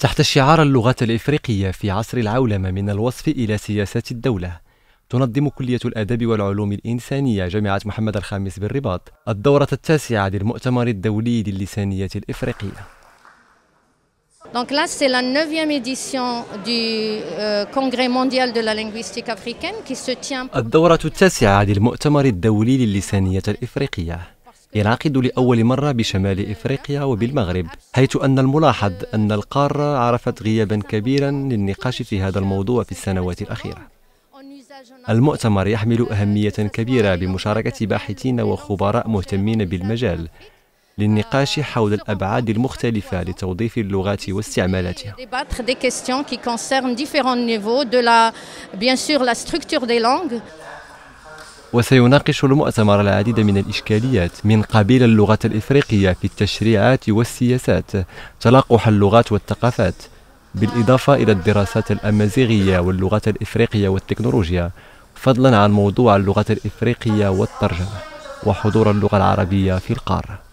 تحت شعار اللغات الإفريقية في عصر العولمة من الوصف إلى سياسات الدولة تنظم كلية الآداب والعلوم الإنسانية جامعة محمد الخامس بالرباط الدورة التاسعة للمؤتمر الدولي للسانية الإفريقية Donc là, c'est la neuvième édition du euh, Congrès mondial de la linguistique africaine qui se tient. الدورة التاسعة للمؤتمر الدولي للسانية الإفريقية ينعقد لأول مرة بشمال إفريقيا وبالمغرب حيث أن الملاحظ أن القارة عرفت غيابا كبيرا للنقاش في هذا الموضوع في السنوات الأخيرة المؤتمر يحمل أهمية كبيرة بمشاركة باحثين وخبراء مهتمين بالمجال للنقاش حول الأبعاد المختلفة لتوظيف اللغات واستعمالاتها. وسيناقش المؤتمر العديد من الإشكاليات من قبيل اللغة الإفريقية في التشريعات والسياسات تلاقح اللغات والثقافات بالإضافة إلى الدراسات الأمازيغية واللغات الإفريقية والتكنولوجيا. فضلا عن موضوع اللغة الإفريقية والترجمة وحضور اللغة العربية في القارة.